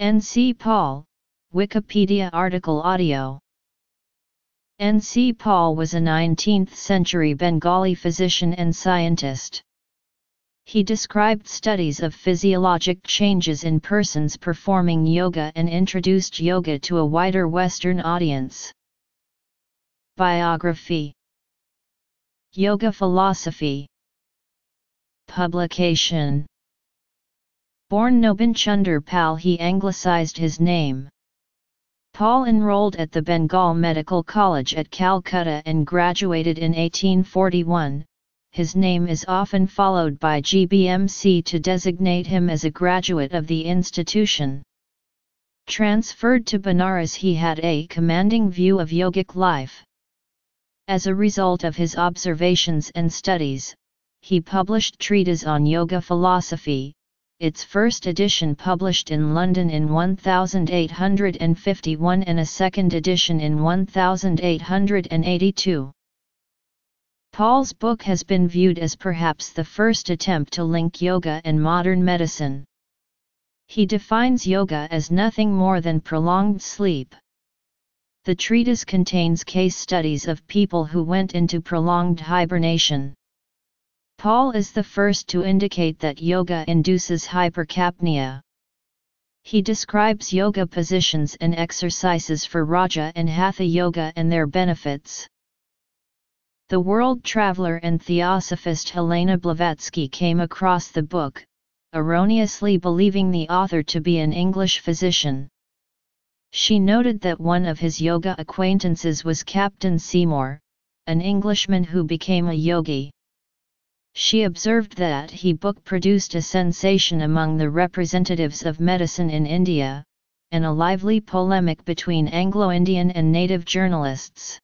N.C. Paul, Wikipedia article audio N.C. Paul was a 19th-century Bengali physician and scientist. He described studies of physiologic changes in persons performing yoga and introduced yoga to a wider Western audience. Biography Yoga Philosophy Publication Born Nobin Chunder Pal he anglicized his name. Paul enrolled at the Bengal Medical College at Calcutta and graduated in 1841. His name is often followed by GBMC to designate him as a graduate of the institution. Transferred to Benares he had a commanding view of yogic life. As a result of his observations and studies, he published treatise on yoga philosophy, its first edition published in London in 1851 and a second edition in 1882. Paul's book has been viewed as perhaps the first attempt to link yoga and modern medicine. He defines yoga as nothing more than prolonged sleep. The treatise contains case studies of people who went into prolonged hibernation. Paul is the first to indicate that yoga induces hypercapnia. He describes yoga positions and exercises for Raja and Hatha yoga and their benefits. The world traveler and theosophist Helena Blavatsky came across the book, erroneously believing the author to be an English physician. She noted that one of his yoga acquaintances was Captain Seymour, an Englishman who became a yogi. She observed that he book produced a sensation among the representatives of medicine in India, and a lively polemic between Anglo-Indian and native journalists.